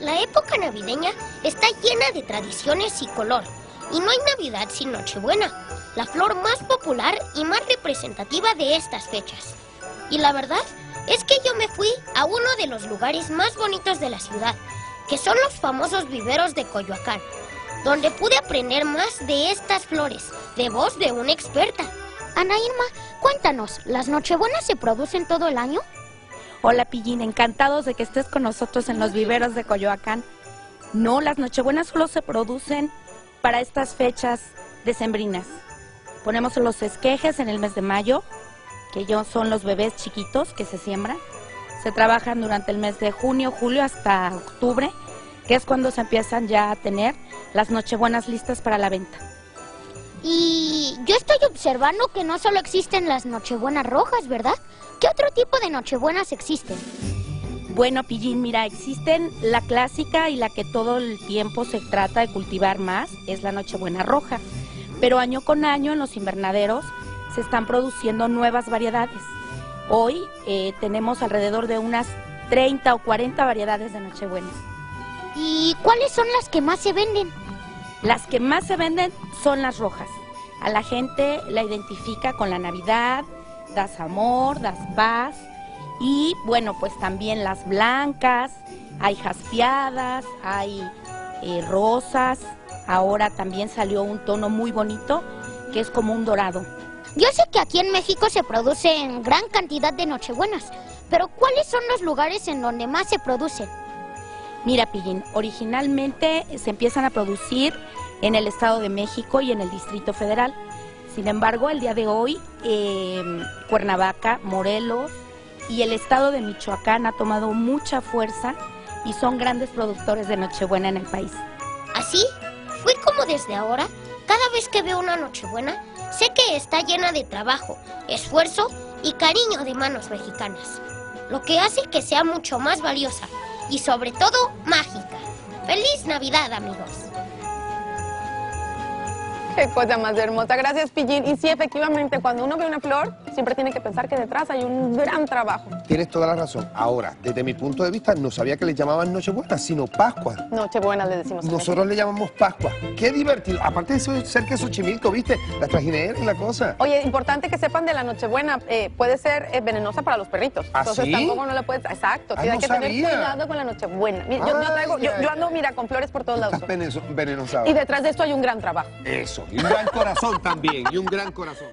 La época navideña está llena de tradiciones y color, y no hay Navidad sin Nochebuena, la flor más popular y más representativa de estas fechas. Y la verdad es que yo me fui a uno de los lugares más bonitos de la ciudad, que son los famosos viveros de Coyoacán, donde pude aprender más de estas flores, de voz de una experta. Ana Irma, cuéntanos, ¿las Nochebuenas se producen todo el año? Hola Pillín, encantados de que estés con nosotros en los viveros de Coyoacán. No, las Nochebuenas solo se producen para estas fechas decembrinas. Ponemos los esquejes en el mes de mayo, que yo son los bebés chiquitos que se siembran. Se trabajan durante el mes de junio, julio hasta octubre, que es cuando se empiezan ya a tener las Nochebuenas listas para la venta. Y yo estoy observando que no solo existen las Nochebuenas rojas, ¿verdad? ¿Qué otro tipo de Nochebuenas existen? Bueno, Pillín, mira, existen la clásica y la que todo el tiempo se trata de cultivar más, es la Nochebuena roja. Pero año con año en los invernaderos se están produciendo nuevas variedades. Hoy eh, tenemos alrededor de unas 30 o 40 variedades de Nochebuenas. ¿Y cuáles son las que más se venden? Las que más se venden son las rojas. A la gente la identifica con la Navidad, das amor, das paz y bueno, pues también las blancas, hay jaspeadas, hay eh, rosas, ahora también salió un tono muy bonito que es como un dorado. Yo sé que aquí en México se producen gran cantidad de Nochebuenas, pero ¿cuáles son los lugares en donde más se producen? Mira, Pillín, originalmente se empiezan a producir en el Estado de México y en el Distrito Federal. Sin embargo, el día de hoy, eh, Cuernavaca, Morelos y el Estado de Michoacán ha tomado mucha fuerza y son grandes productores de Nochebuena en el país. Así fue como desde ahora, cada vez que veo una Nochebuena, sé que está llena de trabajo, esfuerzo y cariño de manos mexicanas, lo que hace que sea mucho más valiosa y sobre todo mágica. ¡Feliz Navidad, amigos! Qué cosa más hermosa. Gracias, Pillín. Y sí, efectivamente, cuando uno ve una flor, siempre tiene que pensar que detrás hay un gran trabajo. Tienes toda la razón. Ahora, desde mi punto de vista, no sabía que le llamaban Nochebuena, sino Pascua. Nochebuena le decimos. Nosotros le llamamos Pascua. Qué divertido. Aparte de eso, ser que Xochimilco, ¿viste? La trajinera y la cosa. Oye, importante que sepan de la Nochebuena, eh, puede ser eh, venenosa para los perritos. ¿Ah, Entonces sí? tampoco no la puedes. Exacto, Ah, sí, hay no que tener sabía. cuidado con la Nochebuena. Mira, yo, yo traigo- yo- ando, mira, con flores por todos lados. Estás veneno- venenosado. Y detrás de esto hay un gran trabajo. Eso. Y un gran corazón también. Y un gran corazón.